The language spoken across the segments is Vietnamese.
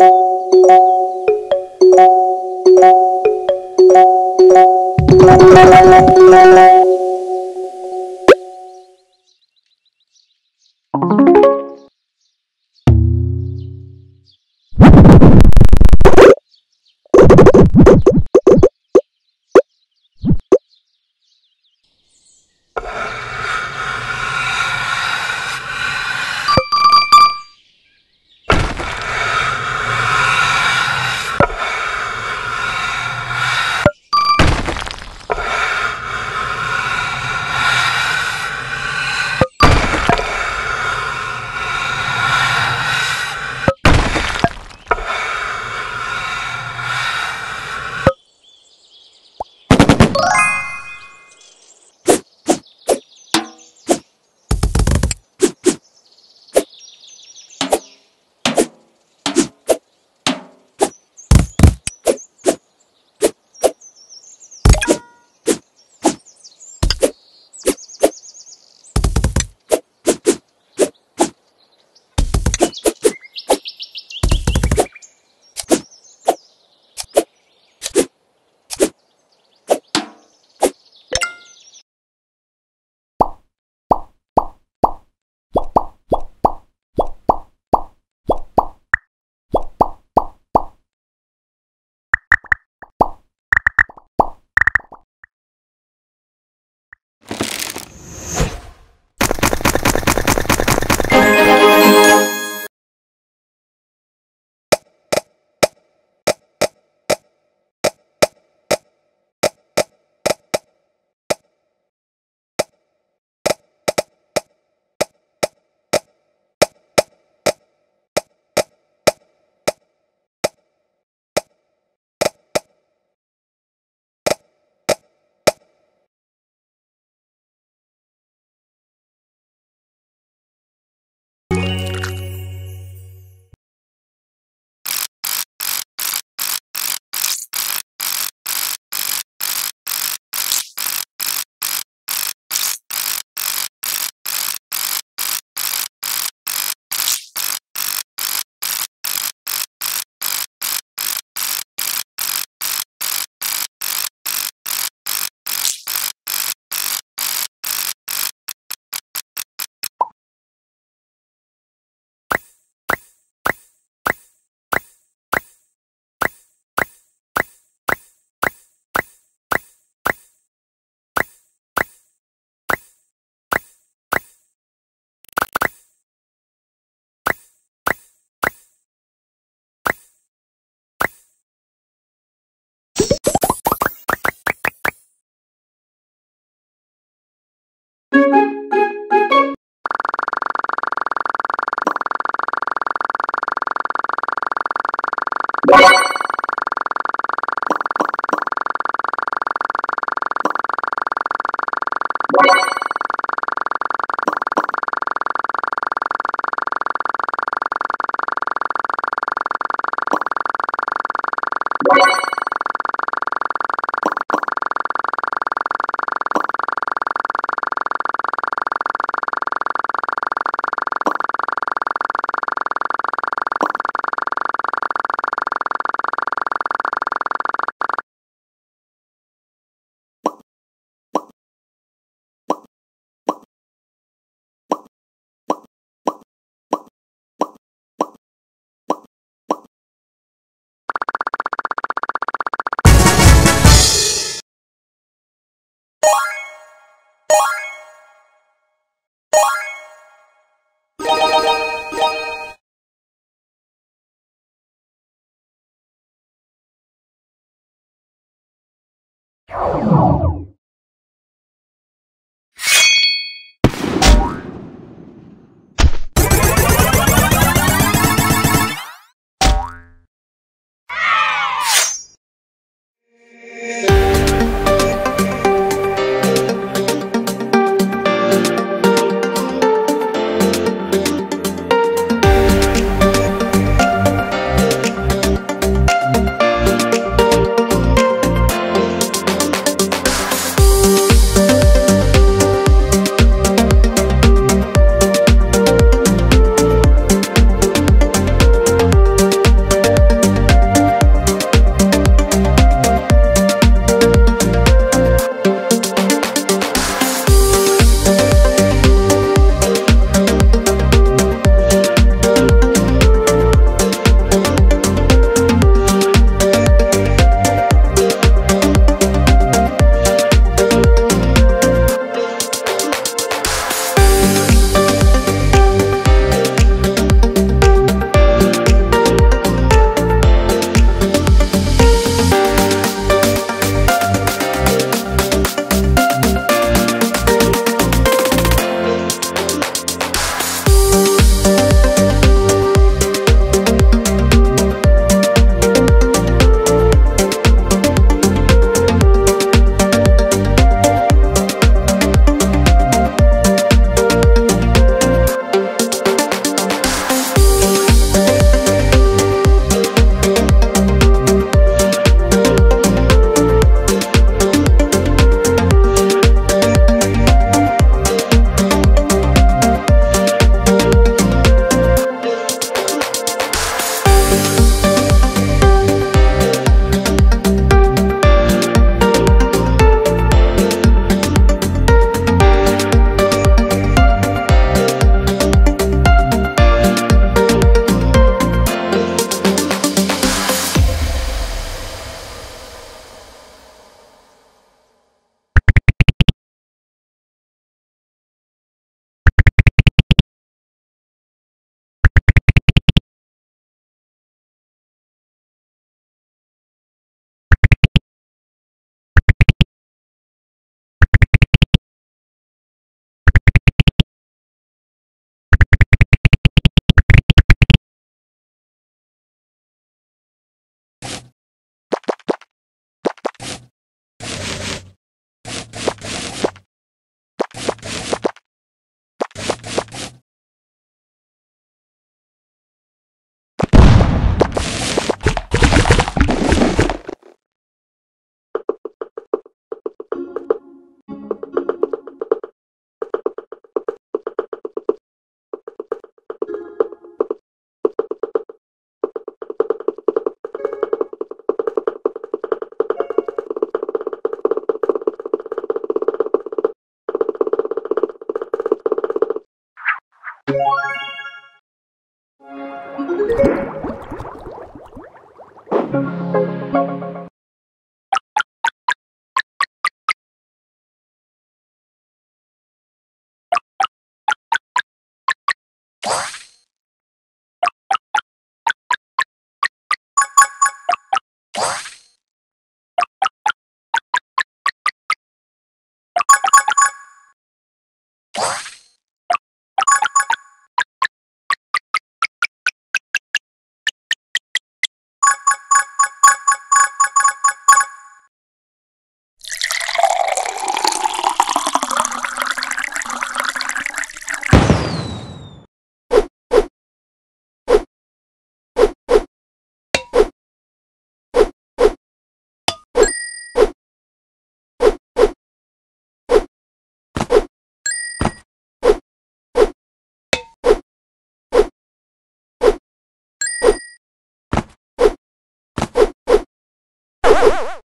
Thank you. Oh! you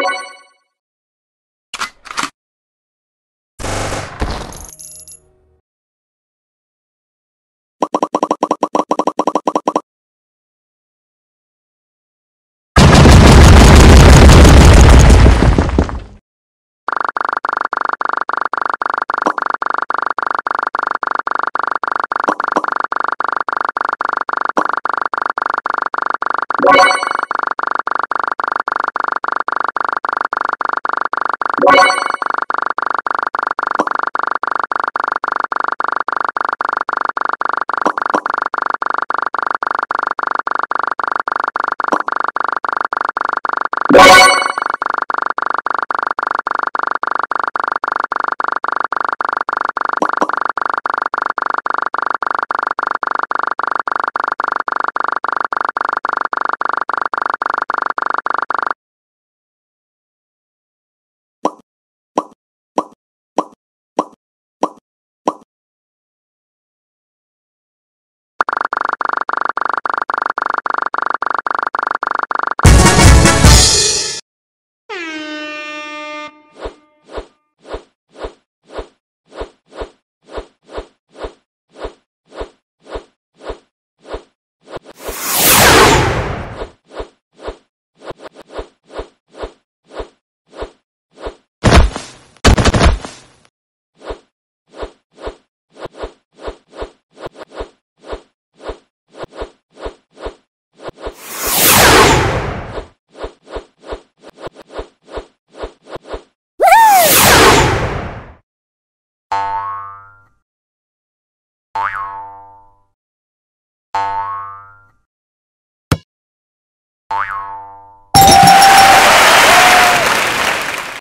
you